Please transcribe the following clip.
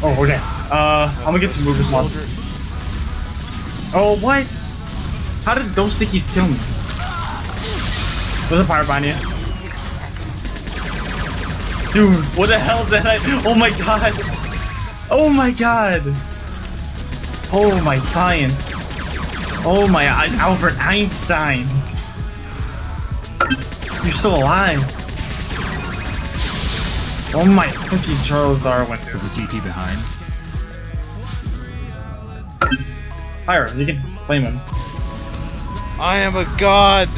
Oh, okay. Uh, I'm gonna get some movement slots. Oh, what? How did those stickies kill me? There's a fire behind you. Dude, what the hell is that? Oh my god! Oh my god! Oh my science! Oh my Albert Einstein! You're still alive! Oh my fucking Charles Darwin, dude. There's a TP behind. Pyro, you can blame him. I am a god.